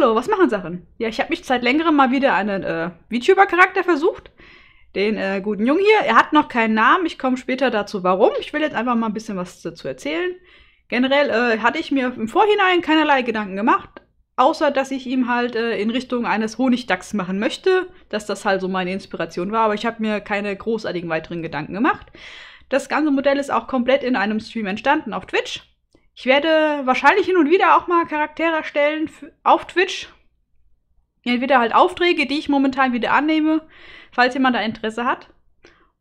hallo, was machen Sachen? Ja, ich habe mich seit längerem mal wieder einen äh, VTuber-Charakter versucht. Den äh, guten Jungen hier. Er hat noch keinen Namen. Ich komme später dazu, warum. Ich will jetzt einfach mal ein bisschen was dazu erzählen. Generell äh, hatte ich mir im Vorhinein keinerlei Gedanken gemacht, außer dass ich ihm halt äh, in Richtung eines Honigdachs machen möchte, dass das halt so meine Inspiration war. Aber ich habe mir keine großartigen weiteren Gedanken gemacht. Das ganze Modell ist auch komplett in einem Stream entstanden auf Twitch. Ich werde wahrscheinlich hin und wieder auch mal Charaktere erstellen auf Twitch. Entweder halt Aufträge, die ich momentan wieder annehme, falls jemand da Interesse hat.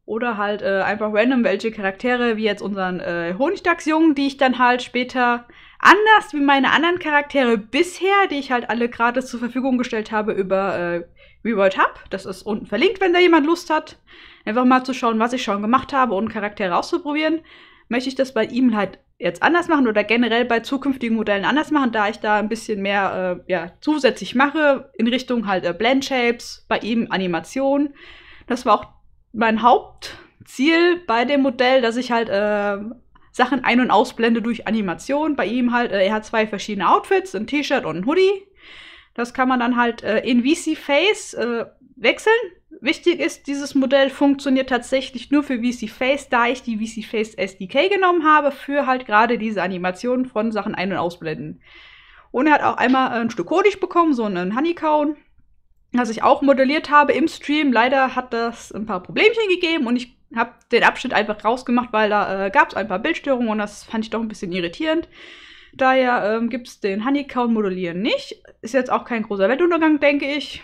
Oder halt äh, einfach random welche Charaktere, wie jetzt unseren äh, Honigdachsjungen, die ich dann halt später anders wie meine anderen Charaktere bisher, die ich halt alle gratis zur Verfügung gestellt habe über äh, Reworld Hub. Das ist unten verlinkt, wenn da jemand Lust hat. Einfach mal zu schauen, was ich schon gemacht habe und Charaktere auszuprobieren. Möchte ich das bei ihm halt jetzt anders machen oder generell bei zukünftigen Modellen anders machen, da ich da ein bisschen mehr äh, ja, zusätzlich mache in Richtung halt äh, Blend Shapes, bei ihm Animation. Das war auch mein Hauptziel bei dem Modell, dass ich halt äh, Sachen ein- und ausblende durch Animation. Bei ihm halt, äh, er hat zwei verschiedene Outfits, ein T-Shirt und ein Hoodie. Das kann man dann halt äh, in VC Face äh, wechseln. Wichtig ist, dieses Modell funktioniert tatsächlich nur für VC Face, da ich die VC Face SDK genommen habe für halt gerade diese Animationen von Sachen ein- und ausblenden. Und er hat auch einmal ein Stück Honig bekommen, so einen Honeycomb das ich auch modelliert habe im Stream. Leider hat das ein paar Problemchen gegeben und ich habe den Abschnitt einfach rausgemacht, weil da äh, gab es ein paar Bildstörungen und das fand ich doch ein bisschen irritierend. Daher ähm, gibt es den Honeycomb modellieren nicht. Ist jetzt auch kein großer Weltuntergang, denke ich.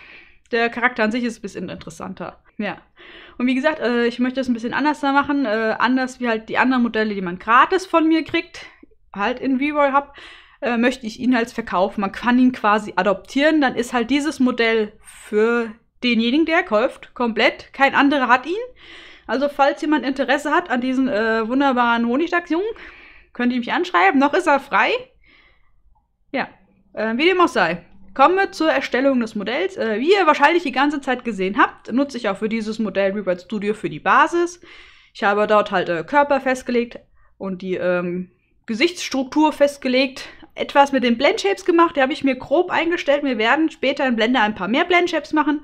Der Charakter an sich ist ein bisschen interessanter. Ja. Und wie gesagt, äh, ich möchte es ein bisschen anders machen. Äh, anders wie halt die anderen Modelle, die man gratis von mir kriegt. Halt in V-Roy Hub äh, möchte ich ihn als verkaufen. Man kann ihn quasi adoptieren. Dann ist halt dieses Modell für denjenigen, der kauft, komplett. Kein anderer hat ihn. Also falls jemand Interesse hat an diesen äh, wunderbaren Honigdachsjungen, könnt ihr mich anschreiben. Noch ist er frei. Ja, äh, wie dem auch sei. Kommen wir zur Erstellung des Modells. Äh, wie ihr wahrscheinlich die ganze Zeit gesehen habt, nutze ich auch für dieses Modell Rewrite Studio für die Basis. Ich habe dort halt äh, Körper festgelegt und die ähm, Gesichtsstruktur festgelegt etwas mit den Blendshapes gemacht. Die habe ich mir grob eingestellt. Wir werden später in Blender ein paar mehr Blendshapes machen.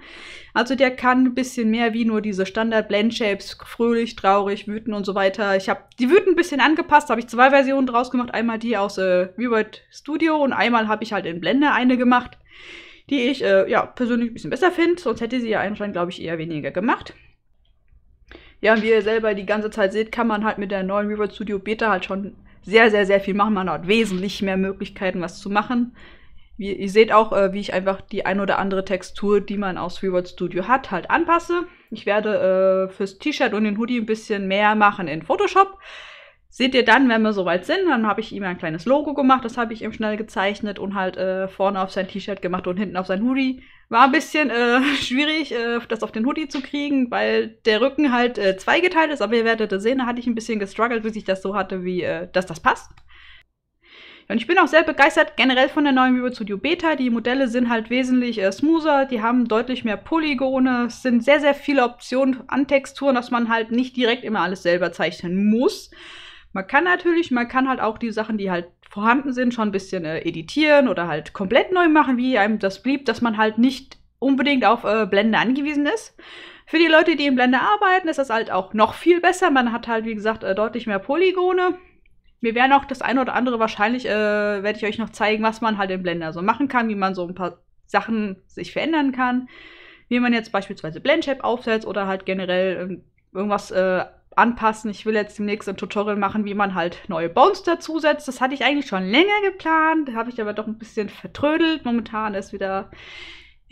Also der kann ein bisschen mehr wie nur diese Standard Blendshapes, fröhlich, traurig, wütend und so weiter. Ich habe die wütend ein bisschen angepasst, habe ich zwei Versionen draus gemacht. Einmal die aus äh, Rewrite Studio und einmal habe ich halt in Blender eine gemacht, die ich äh, ja persönlich ein bisschen besser finde. Sonst hätte sie ja anscheinend, glaube ich, eher weniger gemacht. Ja, und wie ihr selber die ganze Zeit seht, kann man halt mit der neuen Rewrite Studio Beta halt schon sehr, sehr, sehr viel machen. Man hat wesentlich mehr Möglichkeiten, was zu machen. Wie, ihr seht auch, äh, wie ich einfach die ein oder andere Textur, die man aus Freeword Studio hat, halt anpasse. Ich werde äh, fürs T-Shirt und den Hoodie ein bisschen mehr machen in Photoshop. Seht ihr dann, wenn wir soweit sind, dann habe ich ihm ein kleines Logo gemacht, das habe ich ihm schnell gezeichnet und halt äh, vorne auf sein T-Shirt gemacht und hinten auf sein Hoodie. War ein bisschen äh, schwierig, äh, das auf den Hoodie zu kriegen, weil der Rücken halt äh, zweigeteilt ist, aber ihr werdet das sehen, da hatte ich ein bisschen gestruggelt, bis ich das so hatte, wie äh, dass das passt. Und ich bin auch sehr begeistert generell von der neuen Visual Studio Beta. Die Modelle sind halt wesentlich äh, smoother, die haben deutlich mehr Polygone, es sind sehr, sehr viele Optionen an Texturen, dass man halt nicht direkt immer alles selber zeichnen muss. Man kann natürlich, man kann halt auch die Sachen, die halt vorhanden sind, schon ein bisschen äh, editieren oder halt komplett neu machen, wie einem das blieb, dass man halt nicht unbedingt auf äh, Blende angewiesen ist. Für die Leute, die in Blende arbeiten, ist das halt auch noch viel besser. Man hat halt, wie gesagt, äh, deutlich mehr Polygone. Mir werden auch das eine oder andere wahrscheinlich, äh, werde ich euch noch zeigen, was man halt in Blender so machen kann, wie man so ein paar Sachen sich verändern kann. Wie man jetzt beispielsweise Blendshape aufsetzt oder halt generell irgendwas äh, anpassen. Ich will jetzt demnächst ein Tutorial machen, wie man halt neue Bones dazusetzt. Das hatte ich eigentlich schon länger geplant, habe ich aber doch ein bisschen vertrödelt. Momentan ist wieder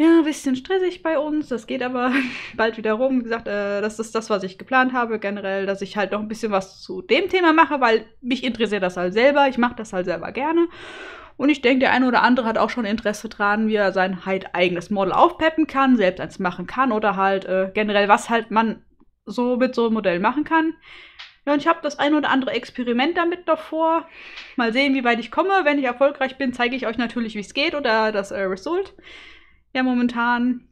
ja, ein bisschen stressig bei uns. Das geht aber bald wieder rum. Wie gesagt, äh, das ist das, was ich geplant habe. Generell, dass ich halt noch ein bisschen was zu dem Thema mache, weil mich interessiert das halt selber. Ich mache das halt selber gerne. Und ich denke, der eine oder andere hat auch schon Interesse dran, wie er sein halt eigenes Model aufpeppen kann, selbst eins machen kann oder halt äh, generell, was halt man so mit so einem Modell machen kann. Ja, und ich habe das ein oder andere Experiment damit davor. Mal sehen, wie weit ich komme. Wenn ich erfolgreich bin, zeige ich euch natürlich, wie es geht oder das äh, Result. Ja, momentan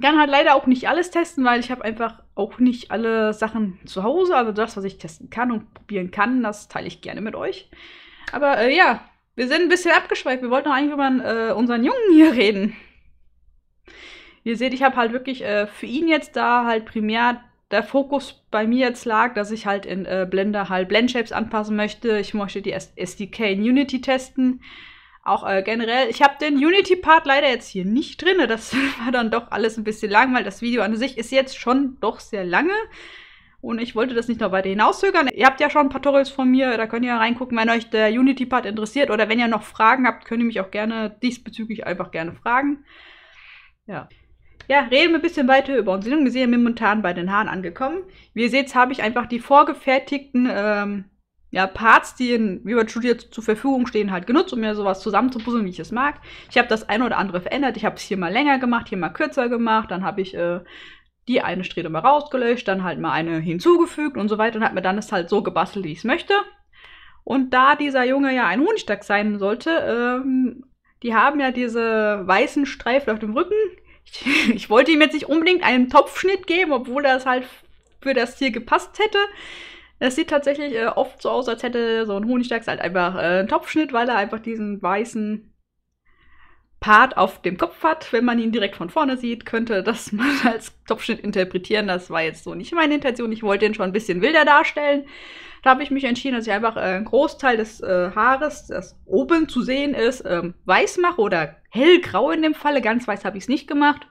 kann halt leider auch nicht alles testen, weil ich habe einfach auch nicht alle Sachen zu Hause. Also das, was ich testen kann und probieren kann, das teile ich gerne mit euch. Aber äh, ja, wir sind ein bisschen abgeschweift. Wir wollten doch eigentlich über äh, unseren Jungen hier reden. Ihr seht, ich habe halt wirklich äh, für ihn jetzt da halt primär der Fokus bei mir jetzt lag, dass ich halt in äh, Blender halt Blendshapes anpassen möchte. Ich möchte die SDK in Unity testen. Auch äh, generell, ich habe den Unity-Part leider jetzt hier nicht drin. Das war dann doch alles ein bisschen lang, weil das Video an sich ist jetzt schon doch sehr lange. Und ich wollte das nicht noch weiter hinauszögern. Ihr habt ja schon ein paar Tutorials von mir, da könnt ihr reingucken, wenn euch der Unity-Part interessiert. Oder wenn ihr noch Fragen habt, könnt ihr mich auch gerne diesbezüglich einfach gerne fragen. Ja. Ja, reden wir ein bisschen weiter über unsere Jungen. Wir sind ja momentan bei den Haaren angekommen. Wie ihr seht, habe ich einfach die vorgefertigten ähm, ja, Parts, die in Viva Studio zur Verfügung stehen, halt genutzt, um mir sowas zusammenzupuzzeln, wie ich es mag. Ich habe das eine oder andere verändert. Ich habe es hier mal länger gemacht, hier mal kürzer gemacht. Dann habe ich äh, die eine Strähne mal rausgelöscht, dann halt mal eine hinzugefügt und so weiter und habe mir dann das halt so gebastelt, wie ich es möchte. Und da dieser Junge ja ein Honigdachs sein sollte, ähm, die haben ja diese weißen Streifen auf dem Rücken. Ich, ich wollte ihm jetzt nicht unbedingt einen Topfschnitt geben, obwohl das halt für das Tier gepasst hätte. Es sieht tatsächlich äh, oft so aus, als hätte so ein Honigdachs halt einfach äh, einen Topfschnitt, weil er einfach diesen weißen Part auf dem Kopf hat. Wenn man ihn direkt von vorne sieht, könnte das man als Topfschnitt interpretieren. Das war jetzt so nicht meine Intention. Ich wollte ihn schon ein bisschen wilder darstellen. Da habe ich mich entschieden, dass ich einfach äh, einen Großteil des äh, Haares, das oben zu sehen ist, ähm, weiß mache oder hellgrau in dem Falle. Ganz weiß habe ich es nicht gemacht.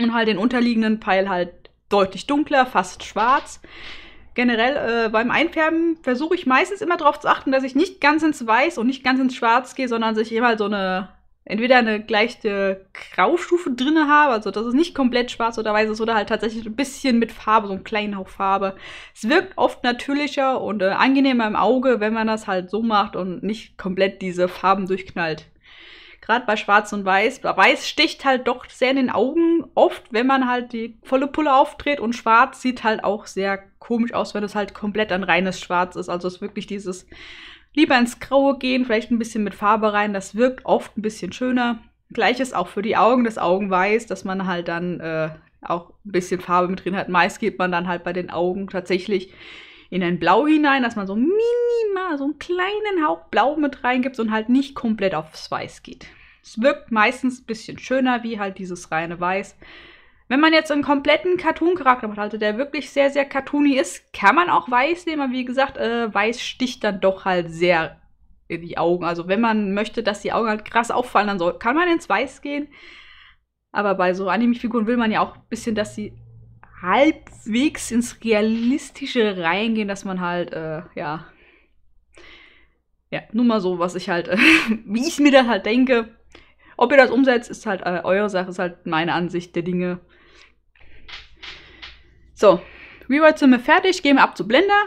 Und halt den unterliegenden Teil halt deutlich dunkler, fast schwarz generell äh, beim Einfärben versuche ich meistens immer darauf zu achten, dass ich nicht ganz ins Weiß und nicht ganz ins Schwarz gehe, sondern dass ich immer so eine, entweder eine gleiche Graustufe drinne habe, also dass es nicht komplett schwarz oder weiß ist, oder halt tatsächlich ein bisschen mit Farbe, so einen kleinen Hauch Farbe. Es wirkt oft natürlicher und äh, angenehmer im Auge, wenn man das halt so macht und nicht komplett diese Farben durchknallt. Gerade bei Schwarz und Weiß. Weiß sticht halt doch sehr in den Augen oft, wenn man halt die volle Pulle aufdreht. Und Schwarz sieht halt auch sehr komisch aus, wenn es halt komplett ein reines Schwarz ist. Also es ist wirklich dieses lieber ins Graue gehen, vielleicht ein bisschen mit Farbe rein. Das wirkt oft ein bisschen schöner. Gleiches auch für die Augen, das Augenweiß, dass man halt dann äh, auch ein bisschen Farbe mit drin hat. Meist geht man dann halt bei den Augen tatsächlich in ein Blau hinein, dass man so minimal, so einen kleinen Hauch Blau mit reingibt und halt nicht komplett aufs Weiß geht. Es wirkt meistens ein bisschen schöner wie halt dieses reine Weiß. Wenn man jetzt einen kompletten Cartoon-Charakter macht, also der wirklich sehr, sehr cartoony ist, kann man auch weiß nehmen. Aber wie gesagt, äh, weiß sticht dann doch halt sehr in die Augen. Also wenn man möchte, dass die Augen halt krass auffallen, dann soll, kann man ins Weiß gehen. Aber bei so Anime-Figuren will man ja auch ein bisschen, dass sie halbwegs ins Realistische reingehen, dass man halt, äh, ja. Ja, nur mal so, was ich halt, äh, wie ich mir das halt denke. Ob ihr das umsetzt, ist halt äh, eure Sache, ist halt meine Ansicht der Dinge. So, Rewrite sind wir fertig, gehen wir ab zu Blender.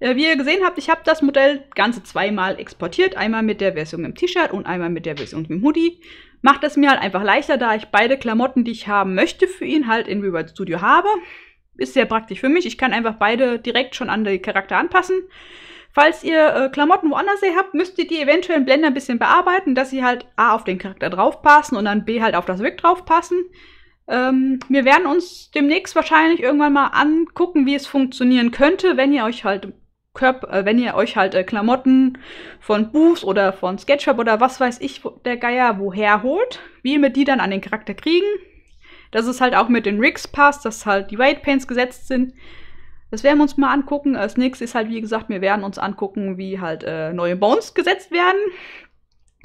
Äh, wie ihr gesehen habt, ich habe das Modell ganze zweimal exportiert. Einmal mit der Version im T-Shirt und einmal mit der Version im Hoodie. Macht es mir halt einfach leichter, da ich beide Klamotten, die ich haben möchte, für ihn halt in Rewrite Studio habe. Ist sehr praktisch für mich. Ich kann einfach beide direkt schon an den Charakter anpassen. Falls ihr äh, Klamotten woanders her habt, müsst ihr die eventuell im Blender ein bisschen bearbeiten, dass sie halt A auf den Charakter draufpassen und dann B halt auf das Wig draufpassen. Ähm, wir werden uns demnächst wahrscheinlich irgendwann mal angucken, wie es funktionieren könnte, wenn ihr euch halt Körper, äh, wenn ihr euch halt äh, Klamotten von Booths oder von Sketchup oder was weiß ich, der Geier woher holt, wie wir die dann an den Charakter kriegen. Dass es halt auch mit den Rigs passt, dass halt die Weight Paints gesetzt sind. Das werden wir uns mal angucken. Als nächstes ist halt, wie gesagt, wir werden uns angucken, wie halt äh, neue Bones gesetzt werden.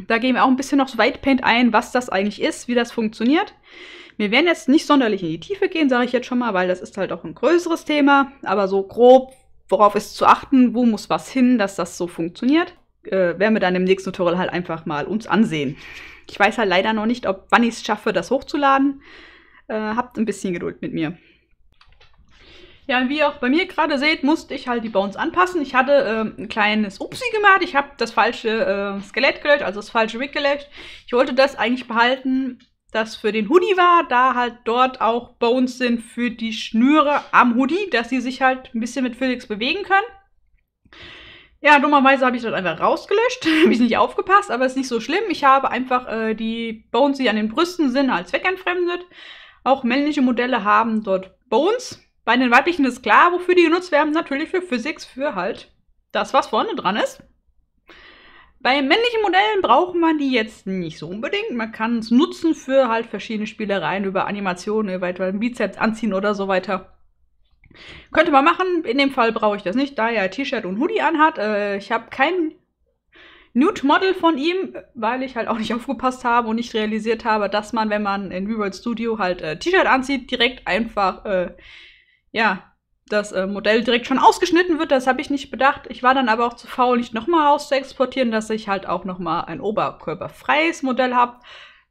Da gehen wir auch ein bisschen noch White Paint ein, was das eigentlich ist, wie das funktioniert. Wir werden jetzt nicht sonderlich in die Tiefe gehen, sage ich jetzt schon mal, weil das ist halt auch ein größeres Thema. Aber so grob, worauf ist zu achten, wo muss was hin, dass das so funktioniert, äh, werden wir dann im nächsten Tutorial halt einfach mal uns ansehen. Ich weiß halt leider noch nicht, ob wann ich es schaffe, das hochzuladen. Äh, habt ein bisschen Geduld mit mir. Ja, wie ihr auch bei mir gerade seht, musste ich halt die Bones anpassen. Ich hatte äh, ein kleines Upsi gemacht. Ich habe das falsche äh, Skelett gelöscht, also das falsche Rig gelöscht. Ich wollte das eigentlich behalten, das für den Hoodie war, da halt dort auch Bones sind für die Schnüre am Hoodie, dass sie sich halt ein bisschen mit Felix bewegen können. Ja, dummerweise habe ich das einfach rausgelöscht. habe ich nicht aufgepasst, aber ist nicht so schlimm. Ich habe einfach äh, die Bones, die an den Brüsten sind, als wegentfremdet. Auch männliche Modelle haben dort Bones. Bei den weiblichen ist klar, wofür die genutzt werden. Natürlich für Physics, für halt das, was vorne dran ist. Bei männlichen Modellen braucht man die jetzt nicht so unbedingt. Man kann es nutzen für halt verschiedene Spielereien über Animationen, weiter Bizeps anziehen oder so weiter. Könnte man machen. In dem Fall brauche ich das nicht, da er T-Shirt und Hoodie anhat. Äh, ich habe kein Nude-Model von ihm, weil ich halt auch nicht aufgepasst habe und nicht realisiert habe, dass man, wenn man in Reworld Studio halt äh, T-Shirt anzieht, direkt einfach, äh, ja, das äh, Modell direkt schon ausgeschnitten wird. Das habe ich nicht bedacht. Ich war dann aber auch zu faul, nicht nochmal raus zu exportieren, dass ich halt auch nochmal ein oberkörperfreies Modell habe.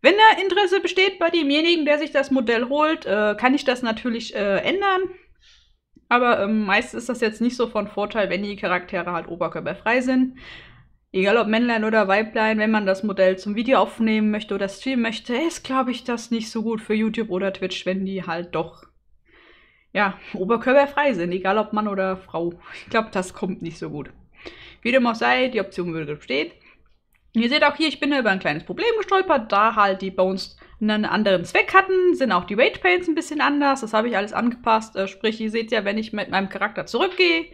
Wenn da Interesse besteht bei demjenigen, der sich das Modell holt, äh, kann ich das natürlich äh, ändern. Aber ähm, meist ist das jetzt nicht so von Vorteil, wenn die Charaktere halt oberkörperfrei sind. Egal ob Männlein oder Weiblein, wenn man das Modell zum Video aufnehmen möchte oder streamen möchte, ist, glaube ich, das nicht so gut für YouTube oder Twitch, wenn die halt doch ja, oberkörperfrei sind, egal ob Mann oder Frau. Ich glaube, das kommt nicht so gut. Wie dem auch sei, die Option würde besteht. Ihr seht auch hier, ich bin über ein kleines Problem gestolpert, da halt die Bones einen anderen Zweck hatten, sind auch die Weight Paints ein bisschen anders. Das habe ich alles angepasst. Äh, sprich, ihr seht ja, wenn ich mit meinem Charakter zurückgehe,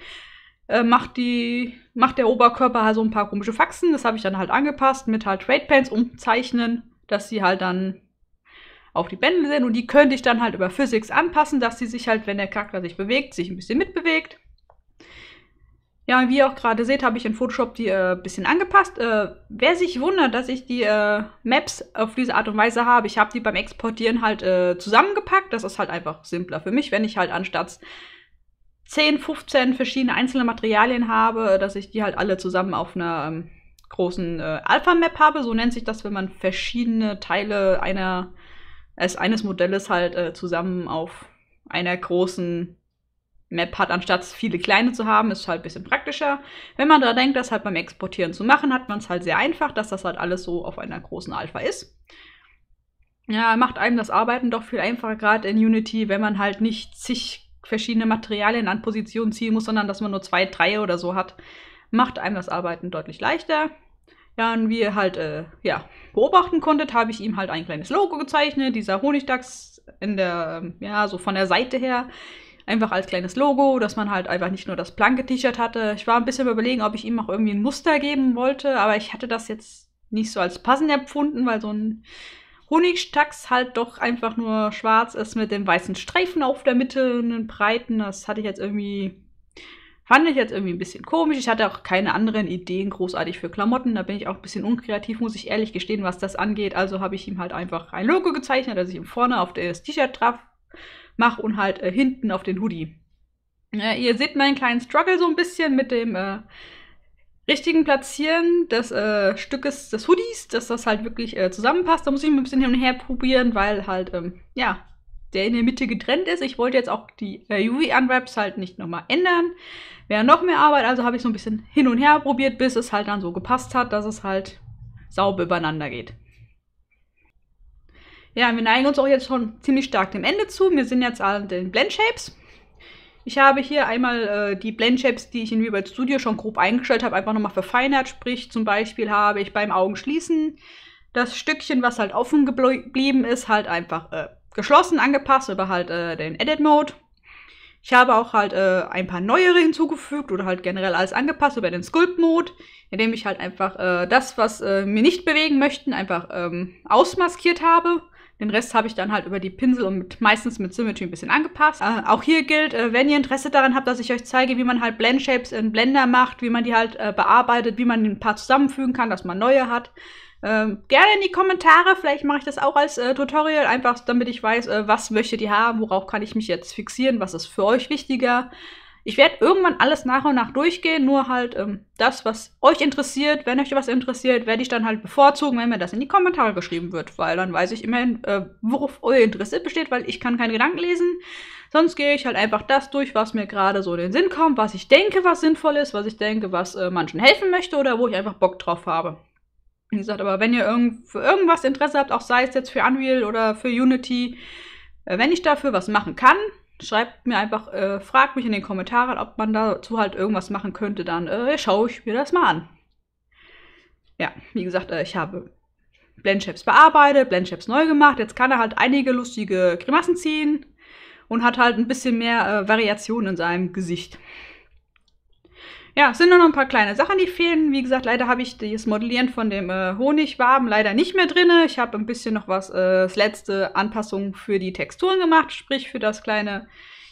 äh, macht, die, macht der Oberkörper halt so ein paar komische Faxen. Das habe ich dann halt angepasst mit halt Weight Paints umzeichnen, dass sie halt dann auf die Bändel sind und die könnte ich dann halt über Physics anpassen, dass sie sich halt, wenn der Charakter sich bewegt, sich ein bisschen mitbewegt. Ja, wie ihr auch gerade seht, habe ich in Photoshop die ein äh, bisschen angepasst. Äh, wer sich wundert, dass ich die äh, Maps auf diese Art und Weise habe, ich habe die beim Exportieren halt äh, zusammengepackt. Das ist halt einfach simpler für mich, wenn ich halt anstatt 10, 15 verschiedene einzelne Materialien habe, dass ich die halt alle zusammen auf einer ähm, großen äh, Alpha-Map habe. So nennt sich das, wenn man verschiedene Teile einer es eines Modells halt äh, zusammen auf einer großen Map hat, anstatt viele kleine zu haben, ist halt ein bisschen praktischer. Wenn man da denkt, das halt beim Exportieren zu machen, hat man es halt sehr einfach, dass das halt alles so auf einer großen Alpha ist. Ja, macht einem das Arbeiten doch viel einfacher, gerade in Unity, wenn man halt nicht zig verschiedene Materialien an Positionen ziehen muss, sondern dass man nur zwei, drei oder so hat, macht einem das Arbeiten deutlich leichter. Ja, und wie ihr halt äh, ja, beobachten konntet, habe ich ihm halt ein kleines Logo gezeichnet. Dieser Honigdachs in der, ja, so von der Seite her. Einfach als kleines Logo, dass man halt einfach nicht nur das blanke T-Shirt hatte. Ich war ein bisschen überlegen, ob ich ihm auch irgendwie ein Muster geben wollte, aber ich hatte das jetzt nicht so als passend empfunden, weil so ein Honigdachs halt doch einfach nur schwarz ist mit dem weißen Streifen auf der Mitte und den breiten. Das hatte ich jetzt irgendwie Fand ich jetzt irgendwie ein bisschen komisch. Ich hatte auch keine anderen Ideen großartig für Klamotten. Da bin ich auch ein bisschen unkreativ, muss ich ehrlich gestehen, was das angeht. Also habe ich ihm halt einfach ein Logo gezeichnet, dass ich ihm vorne auf das T-Shirt drauf mache und halt äh, hinten auf den Hoodie. Äh, ihr seht meinen kleinen Struggle so ein bisschen mit dem äh, richtigen Platzieren des äh, Stückes des Hoodies, dass das halt wirklich äh, zusammenpasst. Da muss ich ein bisschen hin und her probieren, weil halt, ähm, ja, der in der Mitte getrennt ist. Ich wollte jetzt auch die äh, UV-Unwraps halt nicht nochmal ändern wäre noch mehr Arbeit, also habe ich so ein bisschen hin und her probiert, bis es halt dann so gepasst hat, dass es halt sauber übereinander geht. Ja, wir neigen uns auch jetzt schon ziemlich stark dem Ende zu. Wir sind jetzt an den Blend Shapes. Ich habe hier einmal äh, die Blend Shapes, die ich in Rebuild Studio schon grob eingestellt habe, einfach nochmal verfeinert. Sprich, zum Beispiel habe ich beim Augenschließen das Stückchen, was halt offen geblieben ist, halt einfach äh, geschlossen angepasst über halt äh, den Edit Mode. Ich habe auch halt äh, ein paar neuere hinzugefügt oder halt generell alles angepasst über den Sculpt-Mode, indem ich halt einfach äh, das, was äh, mir nicht bewegen möchten, einfach ähm, ausmaskiert habe. Den Rest habe ich dann halt über die Pinsel und mit, meistens mit Symmetry ein bisschen angepasst. Äh, auch hier gilt, äh, wenn ihr Interesse daran habt, dass ich euch zeige, wie man halt Blend Shapes in Blender macht, wie man die halt äh, bearbeitet, wie man ein paar zusammenfügen kann, dass man neue hat, ähm, gerne in die Kommentare, vielleicht mache ich das auch als äh, Tutorial, einfach damit ich weiß, äh, was möchtet ihr haben, worauf kann ich mich jetzt fixieren, was ist für euch wichtiger. Ich werde irgendwann alles nach und nach durchgehen, nur halt ähm, das, was euch interessiert, wenn euch was interessiert, werde ich dann halt bevorzugen, wenn mir das in die Kommentare geschrieben wird, weil dann weiß ich immerhin, äh, worauf euer Interesse besteht, weil ich kann keine Gedanken lesen. Sonst gehe ich halt einfach das durch, was mir gerade so in den Sinn kommt, was ich denke, was sinnvoll ist, was ich denke, was äh, manchen helfen möchte oder wo ich einfach Bock drauf habe. Wie gesagt, aber wenn ihr irgend, für irgendwas Interesse habt, auch sei es jetzt für Unreal oder für Unity, äh, wenn ich dafür was machen kann, schreibt mir einfach, äh, fragt mich in den Kommentaren, ob man dazu halt irgendwas machen könnte, dann äh, schaue ich mir das mal an. Ja, wie gesagt, äh, ich habe Blendshapes bearbeitet, Blendshapes neu gemacht. Jetzt kann er halt einige lustige Grimassen ziehen und hat halt ein bisschen mehr äh, Variation in seinem Gesicht. Ja, es sind nur noch ein paar kleine Sachen, die fehlen. Wie gesagt, leider habe ich das Modellieren von dem äh, Honigwaben leider nicht mehr drin. Ich habe ein bisschen noch was, äh, das letzte Anpassung für die Texturen gemacht, sprich für das kleine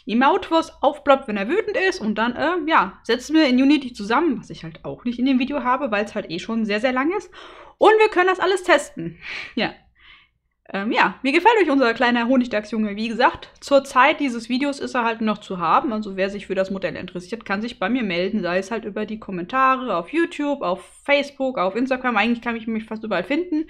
Emote, was aufploppt, wenn er wütend ist. Und dann, äh, ja, setzen wir in Unity zusammen, was ich halt auch nicht in dem Video habe, weil es halt eh schon sehr, sehr lang ist. Und wir können das alles testen. Ja, ähm, ja, mir gefällt euch unser kleiner Honigdachsjunge. Wie gesagt, zur Zeit dieses Videos ist er halt noch zu haben. Also wer sich für das Modell interessiert, kann sich bei mir melden. Sei es halt über die Kommentare auf YouTube, auf Facebook, auf Instagram. Eigentlich kann ich mich fast überall finden.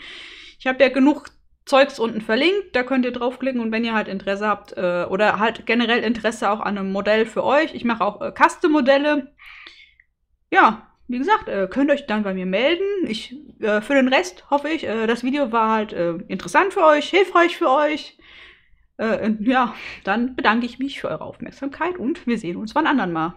Ich habe ja genug Zeugs unten verlinkt. Da könnt ihr draufklicken. Und wenn ihr halt Interesse habt äh, oder halt generell Interesse auch an einem Modell für euch. Ich mache auch äh, Custom-Modelle. Ja, wie gesagt, äh, könnt euch dann bei mir melden. Ich, äh, für den Rest hoffe ich, äh, das Video war halt äh, interessant für euch, hilfreich für euch. Äh, ja, dann bedanke ich mich für eure Aufmerksamkeit und wir sehen uns wann anderen mal.